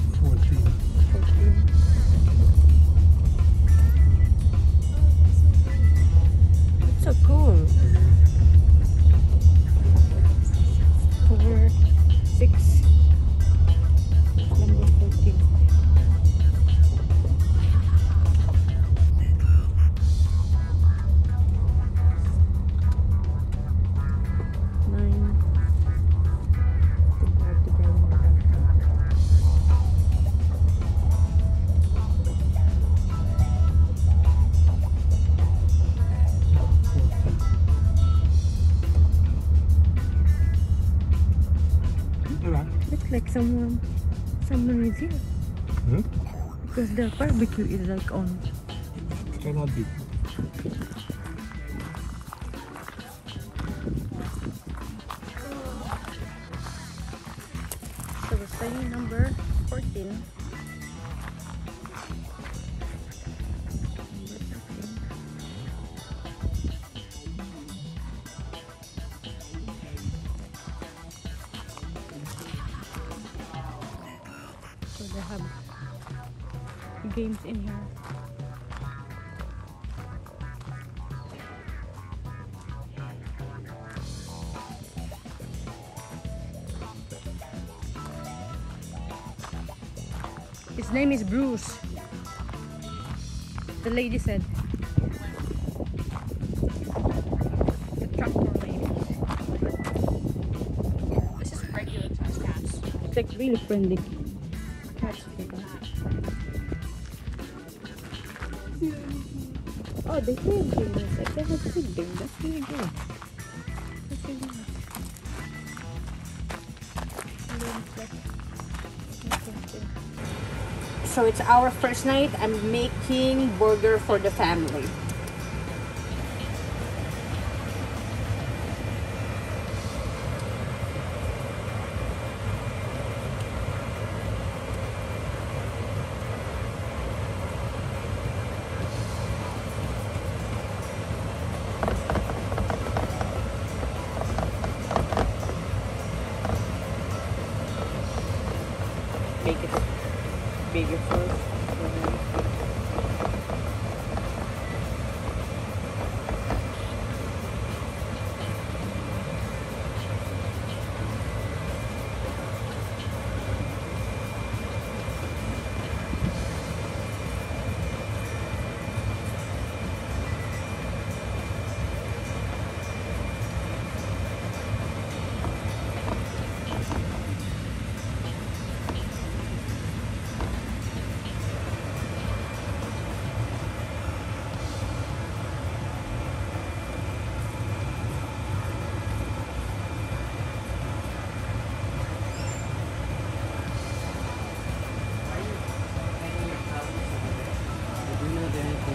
number we have? 14. 14. It's so cool. Someone, someone is here. Hmm? Because the barbecue is like on. Cannot be. So the sign number 14. Number 14. They have games in here. His name is Bruce. The lady said. The lady. This is regular. It's like really friendly. Oh, they have games. Like they have big game. That's really good. That's really nice. And then So it's our first night. I'm making burger for the family. Make it bigger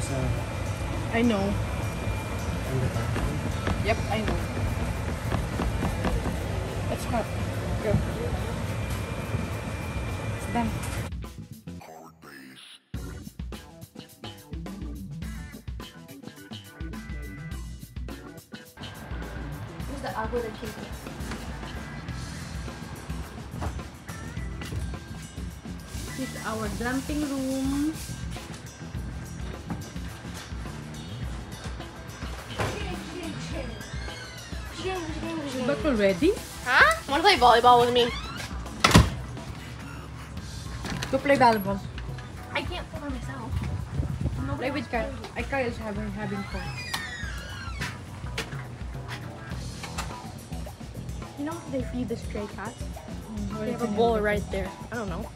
first. I know. Yep, I know. Let's go. Go. It's done. Who's the agua de chicken? This is our glamping room. Already? Huh? Wanna play volleyball with me? Go play volleyball. I can't play by myself. Play with Kyle. I Kyle's having having fun. You know how they feed the stray cats? What They have a bowl right there. I don't know.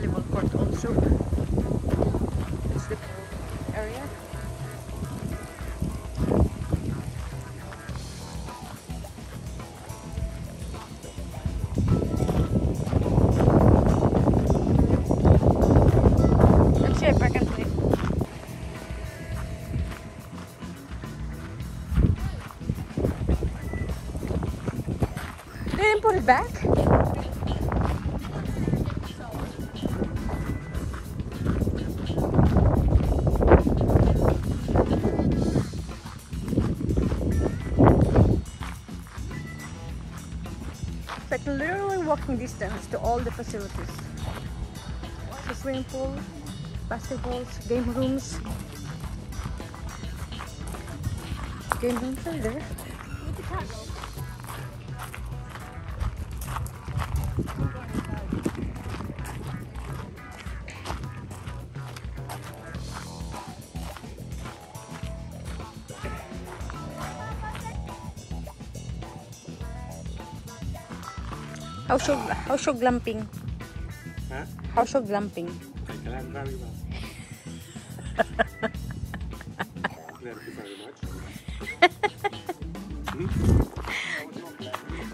volleyball court also. It's the pool area. They didn't put it back? Walking distance to all the facilities. Swimming pool, basketballs, game rooms. Game rooms are there. How's your, how's your glamping? Huh? How's your glamping? I can very well. Thank you very much.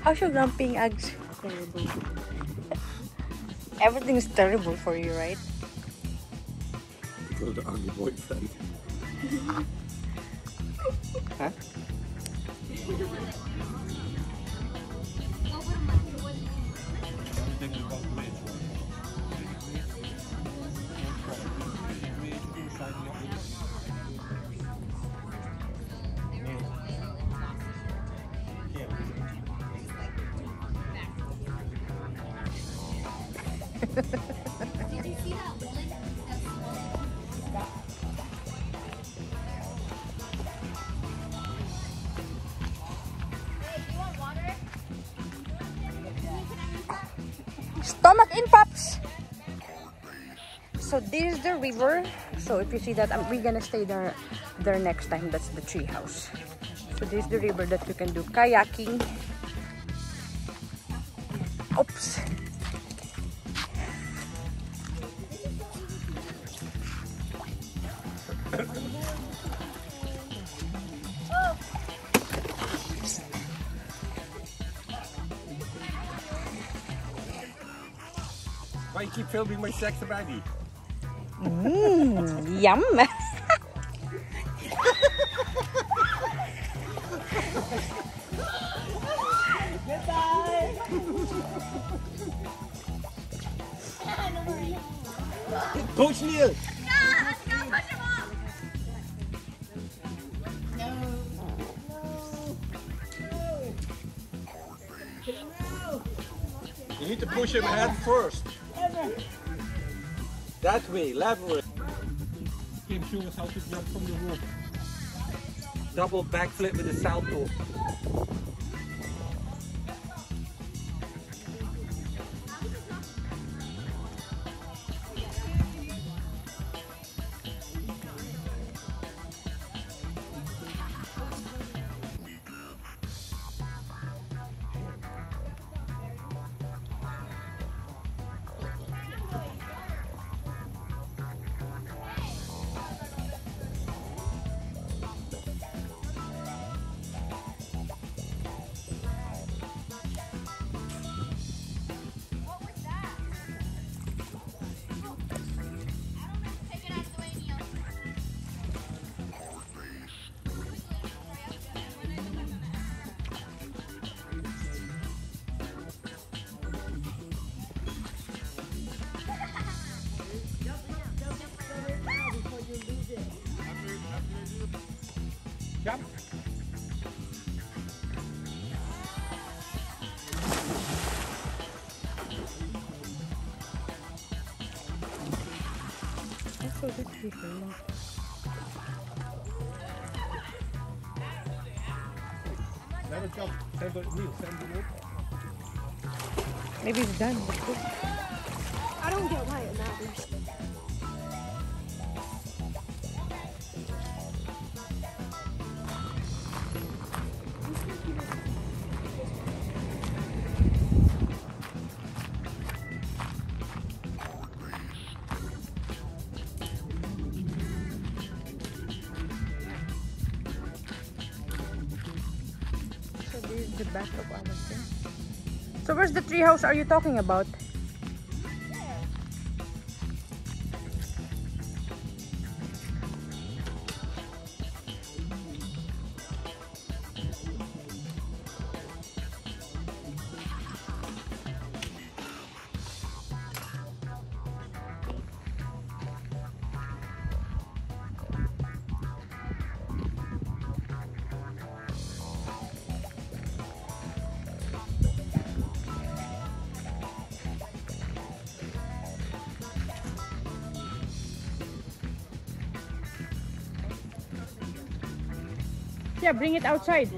How's your glamping, Ags? Terrible. Everything is terrible for you, right? Go to ugly boyfriend. huh? Stomach in, Pops! So this is the river. So if you see that, um, we're gonna stay there, there next time. That's the tree house. So this is the river that you can do kayaking. Keep filming my sex baggie? Mmm, yum. Coach Neil! You need to push him ahead first. That way, level it. Kim show us how to jump from the roof. Double backflip with a salto. This river, no? Let it jump. Send the Neil, send the rope. Maybe it's done. I don't get why it matters. Where's the tree house are you talking about? Yeah, bring it outside.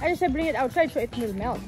I just said bring it outside so it will melt.